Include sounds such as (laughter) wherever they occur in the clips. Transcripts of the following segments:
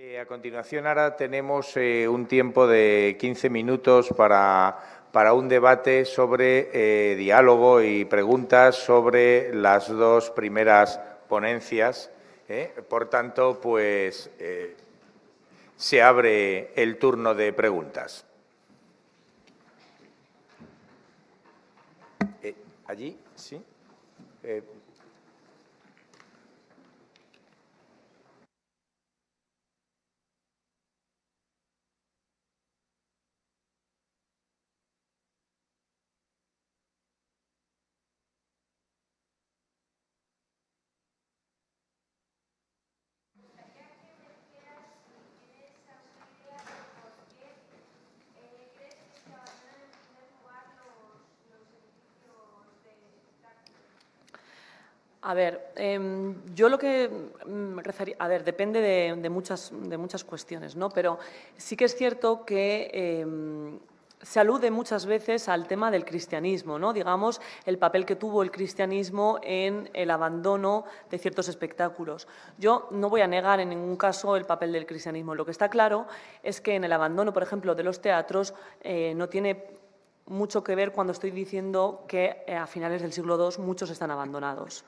Eh, a continuación, ahora tenemos eh, un tiempo de 15 minutos para, para un debate sobre eh, diálogo y preguntas sobre las dos primeras ponencias. Por tanto, pues se abre el turno de preguntas. ¿Allí? ¿Sí? A ver, em, yo lo que mm, refería, a ver, depende de, muchas, de muchas cuestiones, ¿no? Pero sí que es cierto que em, se alude muchas veces al tema del cristianismo, ¿no? digamos, el papel que tuvo el cristianismo en el abandono de ciertos espectáculos. Yo no voy a negar en ningún caso el papel del cristianismo. Lo que está claro es que en el abandono, por ejemplo, de los teatros eh, no tiene mucho que ver cuando estoy diciendo que eh, a finales del siglo II muchos están abandonados.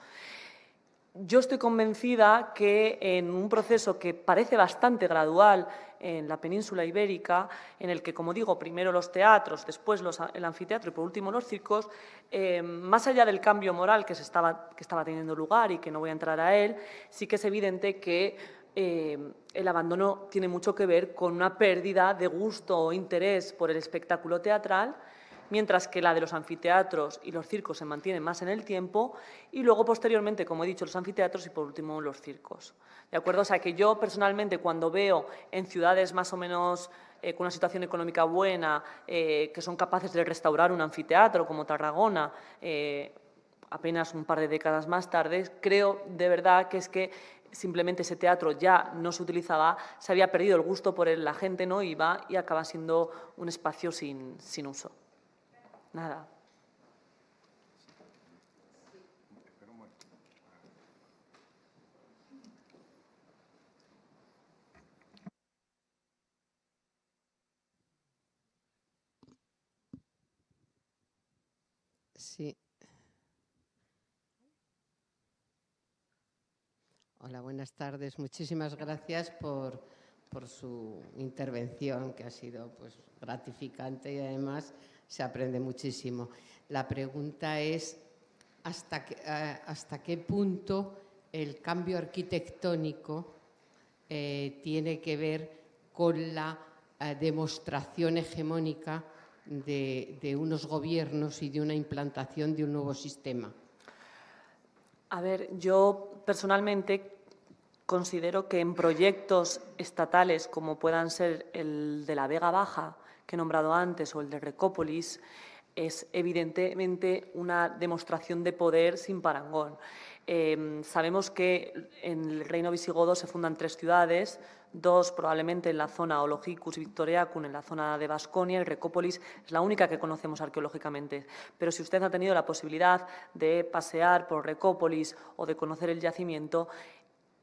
Yo estoy convencida que en un proceso que parece bastante gradual en la península ibérica, en el que, como digo, primero los teatros, después el anfiteatro y por último los circos, eh, más allá del cambio moral que, se estaba, que estaba teniendo lugar y que no voy a entrar a él, sí que es evidente que eh, el abandono tiene mucho que ver con una pérdida de gusto o interés por el espectáculo teatral mientras que la de los anfiteatros y los circos se mantiene más en el tiempo, y luego posteriormente, como he dicho, los anfiteatros y por último los circos. ¿De acuerdo? O sea, que yo personalmente cuando veo en ciudades más o menos eh, con una situación económica buena, eh, que son capaces de restaurar un anfiteatro como Tarragona, eh, apenas un par de décadas más tarde, creo de verdad que es que simplemente ese teatro ya no se utilizaba, se había perdido el gusto por él, la gente no iba y acaba siendo un espacio sin uso. Nada. Sí. Hola, buenas tardes. Muchísimas gracias por, por su intervención, que ha sido pues, gratificante y además se aprende muchísimo. La pregunta es hasta, eh, hasta qué punto el cambio arquitectónico eh, tiene que ver con la eh, demostración hegemónica de, de, unos gobiernos y de una implantación de un nuevo sistema. A ver, yo personalmente considero que en proyectos estatales como puedan ser el de la Vega Baja, que he nombrado antes o el de Recópolis, es evidentemente una demostración de poder sin parangón. Em, sabemos que en el reino visigodo se fundan tres ciudades, dos probablemente en la zona Ologicus y Victoriacum, en la zona de Basconia, el Recópolis es la única que conocemos arqueológicamente. Pero si usted ha tenido la posibilidad de pasear por Recópolis o de conocer el yacimiento,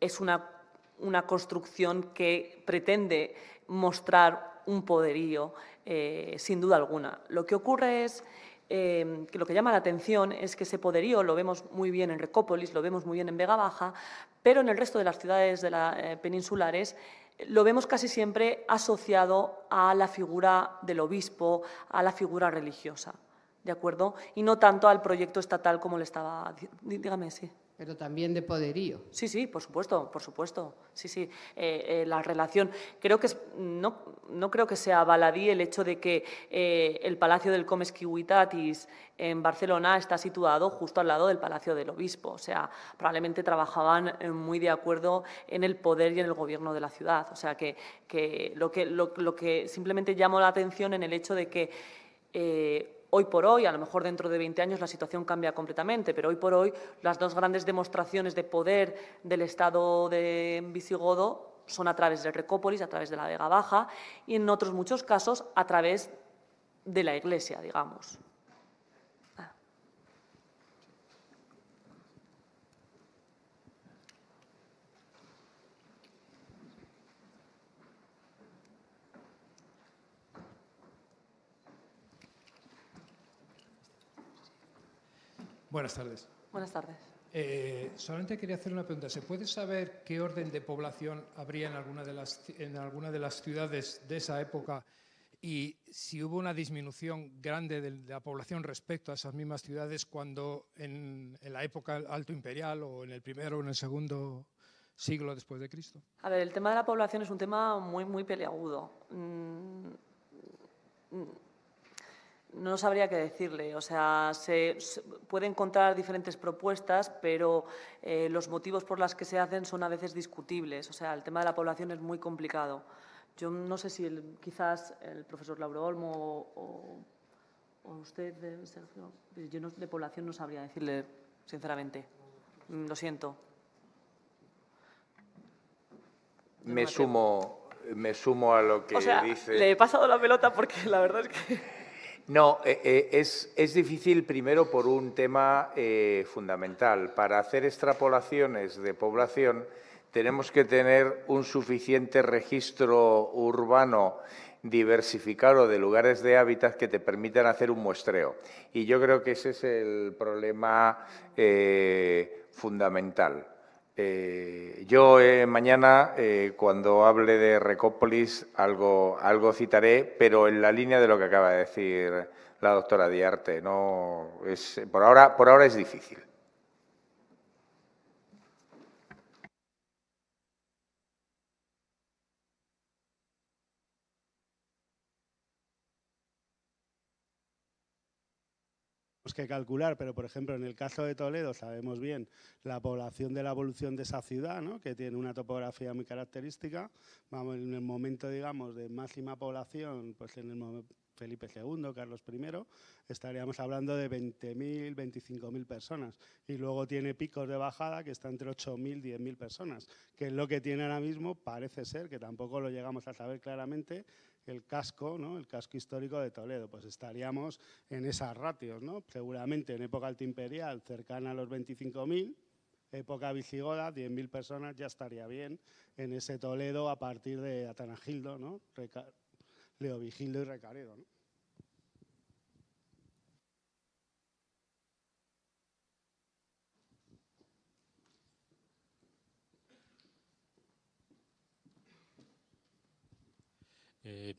es una, una construcción que pretende mostrar un poderío eh, sin duda alguna. Lo que ocurre es eh, que lo que llama la atención es que ese poderío lo vemos muy bien en Recópolis, lo vemos muy bien en Vega Baja, pero en el resto de las ciudades de la, eh, peninsulares lo vemos casi siempre asociado a la figura del obispo, a la figura religiosa, ¿de acuerdo? Y no tanto al proyecto estatal como le estaba... Dígame, sí. Pero también de poderío. Sí, sí, por supuesto, por supuesto. Sí, sí. Eh, eh, la relación. Creo que no, no, creo que sea baladí el hecho de que eh, el Palacio del Comes en Barcelona está situado justo al lado del Palacio del Obispo. O sea, probablemente trabajaban muy de acuerdo en el poder y en el gobierno de la ciudad. O sea, que, que, lo, que lo, lo que simplemente llamó la atención en el hecho de que Hoy por hoy, a lo mejor dentro de 20 años la situación cambia completamente, pero hoy por hoy las dos grandes demostraciones de poder del Estado de Visigodo son a través de Recópolis, a través de la Vega Baja y en otros muchos casos a través de la Iglesia, digamos. Buenas tardes. Buenas tardes. Eh, solamente quería hacer una pregunta. ¿Se puede saber qué orden de población habría en alguna de las, en alguna de las ciudades de esa época y si hubo una disminución grande de la población respecto a esas mismas ciudades cuando en, la época alto imperial o en el primero o en el segundo siglo después de Cristo? A ver, el tema de la población es un tema muy, muy peleagudo. Mm, no sabría qué decirle. O sea, se, puede encontrar diferentes propuestas, pero eh, los motivos por los que se hacen son a veces discutibles. O sea, el tema de la población es muy complicado. Yo no sé si quizás el profesor Lauro Olmo o, usted, Sergio, yo de población no sabría decirle, sinceramente. Mm, lo siento. me sumo, me sumo a lo que o sea, dice. Le he pasado la pelota porque la verdad es que. No, eh, eh, es, es, difícil primero por un tema eh, fundamental. Para hacer extrapolaciones de población tenemos que tener un suficiente registro urbano diversificado de lugares de hábitat que te permitan hacer un muestreo. Y yo creo que ese es el problema eh, fundamental. Eh, yo eh, mañana, cuando hable de Recópolis, algo, algo citaré, pero en la línea de lo que acaba de decir la doctora Diarte. No es, por, ahora, por ahora es difícil. Que calcular, pero por ejemplo en el caso de Toledo sabemos bien la población de la evolución de esa ciudad, ¿no? que tiene una topografía muy característica. Vamos, en el momento, digamos, de máxima población, pues en el Felipe II, Carlos I, estaríamos hablando de 20.000, 25.000 personas. Y luego tiene picos de bajada que está entre 8.000 y 10.000 personas, que es lo que tiene ahora mismo, parece ser, que tampoco lo llegamos a saber claramente, el casco, ¿no? el casco histórico de Toledo. Pues estaríamos en esas ratios, ¿no? seguramente en época alta imperial cercana a los 25.000, época visigoda, 10.000 personas ya estaría bien en ese Toledo a partir de Atanagildo, ¿no? Leovigildo y Recaredo. ¿no? Eh,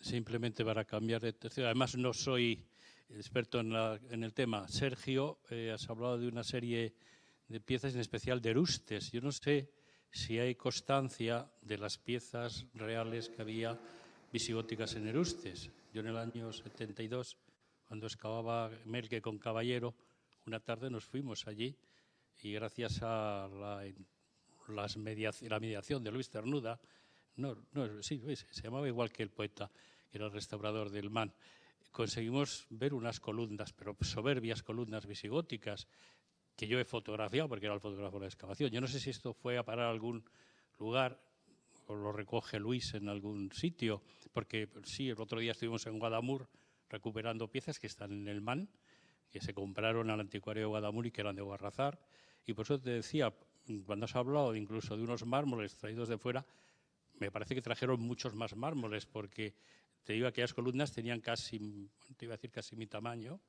simplemente para cambiar de tercero. Además, no soy experto en, el tema. Sergio, eh, has hablado de una serie de piezas, en especial de Erustes. Yo no sé si hay constancia de las piezas reales que había visigóticas en Erustes. Yo en el año 72, cuando excavaba Melque con Caballero, una tarde nos fuimos allí y gracias a la, la mediación de Luis Ternuda, no, no, sí, se llamaba igual que el poeta, era el restaurador del Man. Conseguimos ver unas columnas, pero soberbias columnas visigóticas, que yo he fotografiado porque era el fotógrafo de la excavación. Yo no sé si esto fue a parar a algún lugar o lo recoge Luis en algún sitio, porque sí, el otro día estuvimos en Guadamur recuperando piezas que están en el MAN, que se compraron al anticuario de Guadamur y que eran de Guarrazar. Y por eso te decía, cuando has hablado incluso de unos mármoles traídos de fuera, me parece que trajeron muchos más mármoles, porque te digo, aquellas columnas tenían casi, te iba a decir casi mi tamaño.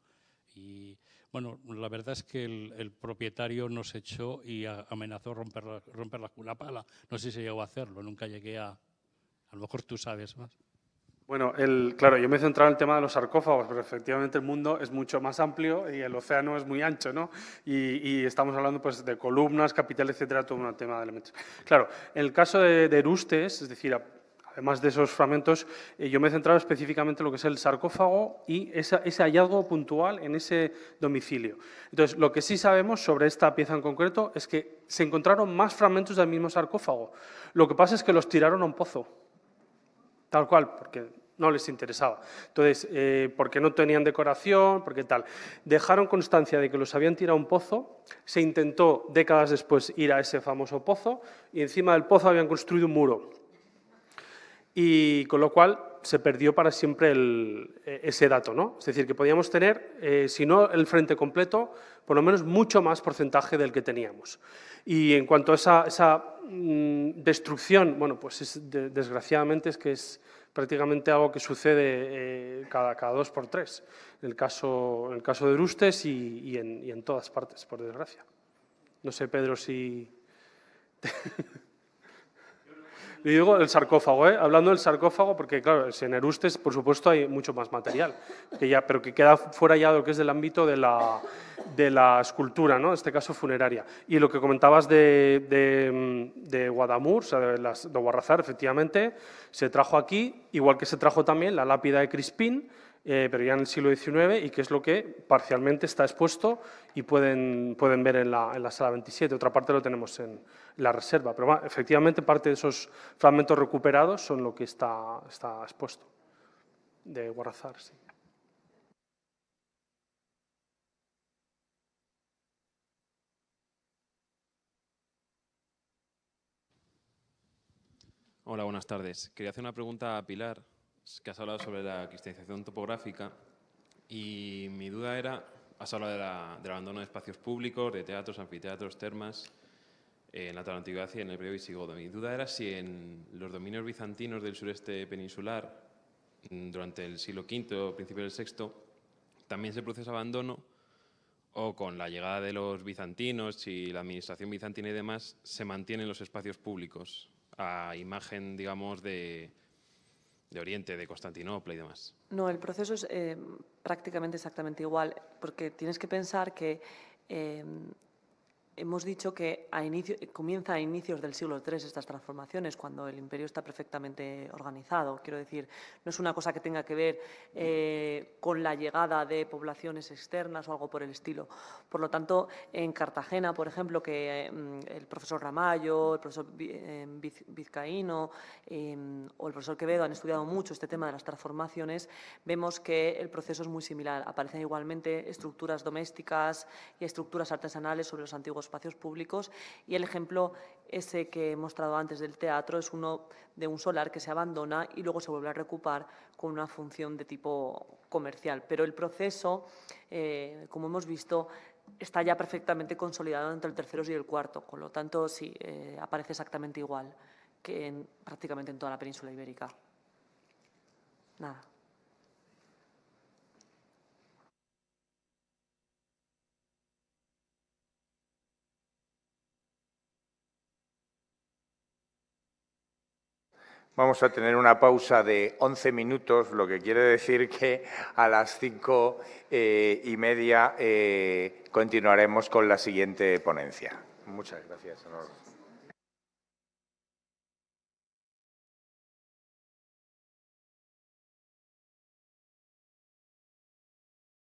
Y bueno, la verdad es que el, propietario nos echó y amenazó romper, romper la, pala. No sé si llegó a hacerlo, nunca llegué a... A lo mejor tú sabes más. Bueno, claro, yo me he centrado en el tema de los sarcófagos, pero efectivamente el mundo es mucho más amplio y el océano es muy ancho, ¿no? Y, estamos hablando pues, de columnas, capitales, etcétera, todo un tema de elementos. Claro, en el caso de, de es decir, además de esos fragmentos, eh, yo me he centrado específicamente en lo que es el sarcófago y ese hallazgo puntual en ese domicilio. Entonces, lo que sí sabemos sobre esta pieza en concreto es que se encontraron más fragmentos del mismo sarcófago. Lo que pasa es que los tiraron a un pozo tal cual, porque no les interesaba. Entonces, eh, porque no tenían decoración, porque tal. Dejaron constancia de que los habían tirado a un pozo, se intentó décadas después ir a ese famoso pozo y encima del pozo habían construido un muro. Y con lo cual se perdió para siempre e, ese dato. ¿no? Es decir, que podíamos tener, eh, si no el frente completo, por lo menos mucho más porcentaje del que teníamos. Y en cuanto a esa, mm, destrucción, bueno, pues desgraciadamente es que es prácticamente algo que sucede eh, cada, dos por tres, en el caso, en el caso de en, y en todas partes, por desgracia. No sé, Pedro, si... (laughs) Le digo el sarcófago, ¿eh? hablando del sarcófago, porque claro, en Erustes, por supuesto, hay mucho más material, que ya, pero que queda fuera ya de lo que es del ámbito de la, de la escultura, ¿no? en este caso funeraria. Y lo que comentabas de, de, de Guadamur, o sea, de, las, de Guarrazar, efectivamente, se trajo aquí, igual que se trajo también la lápida de Crispín, eh, pero ya en el siglo XIX, y que es lo que parcialmente está expuesto y pueden, pueden ver en la, en la sala 27. Otra parte lo tenemos en la reserva, pero efectivamente parte de esos fragmentos recuperados son lo que está, está expuesto de Guarrazar. Sí. Hola, buenas tardes. Quería hacer una pregunta a Pilar que has hablado sobre la cristianización topográfica y mi duda era, has hablado del abandono de espacios públicos, de teatros, anfiteatros, termas, eh, en la antigüedad y en el periodo visigodo. Mi duda era si en los dominios bizantinos del sureste peninsular, mm, durante el siglo V o principio del VI, también se produce ese abandono o con la llegada de los bizantinos y la administración bizantina y demás, se mantienen los espacios públicos a imagen, digamos, de, de Oriente, de Constantinopla y demás. No, el proceso es eh, prácticamente exactamente igual, porque tienes que pensar que eh, Hemos dicho que a inicio, comienza a inicios del siglo III estas transformaciones, cuando el imperio está perfectamente organizado. Quiero decir, no es una cosa que tenga que ver eh, con la llegada de poblaciones externas o algo por el estilo. Por lo tanto, en Cartagena, por ejemplo, que mm, el profesor Ramallo, el profesor eh, Vizcaíno eh, o el profesor Quevedo han estudiado mucho este tema de las transformaciones, vemos que el proceso es muy similar. Aparecen igualmente estructuras domésticas y estructuras artesanales sobre los antiguos espacios públicos y el ejemplo ese que he mostrado antes del teatro es uno de un solar que se abandona y luego se vuelve a recuperar con una función de tipo comercial. Pero el proceso, eh, como hemos visto, está ya perfectamente consolidado entre el tercero y el cuarto, con lo tanto sí, eh, aparece exactamente igual que en, prácticamente en toda la península ibérica. Nada. Vamos a tener una pausa de 11 minutos, lo que quiere decir que a las cinco eh, y media eh, continuaremos con la siguiente ponencia. Muchas gracias.